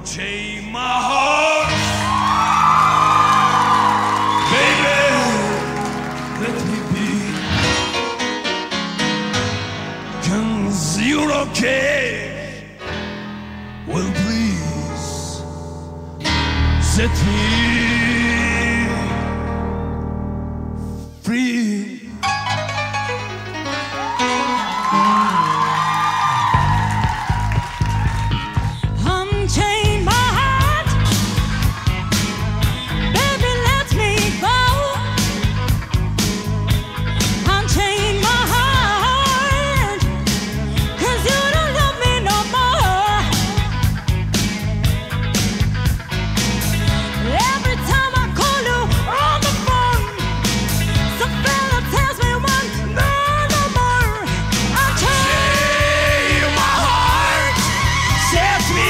unchain my heart. Baby, let me you're okay. Well, please set me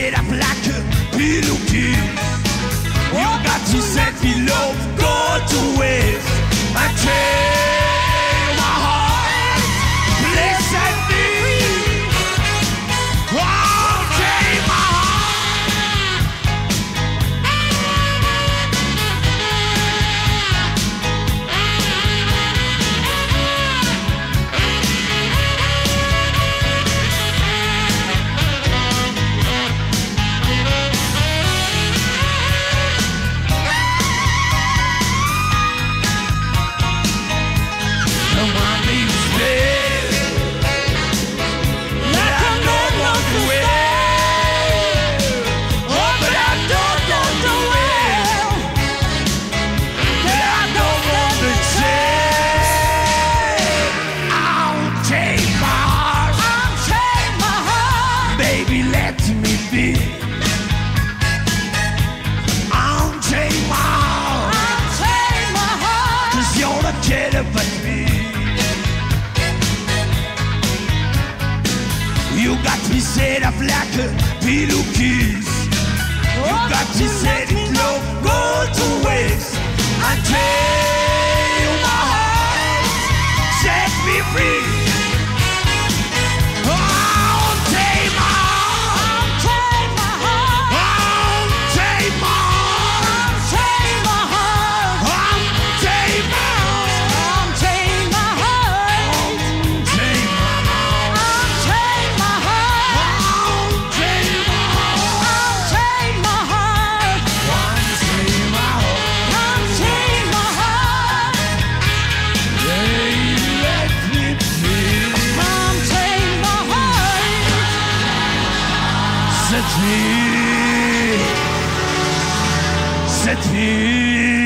T'es la plaque, puis you got to say. forget about me. You got me set up like a pillow kiss. You got me set it low, go to waste. I tell you my heart, set me free. Cette nuit.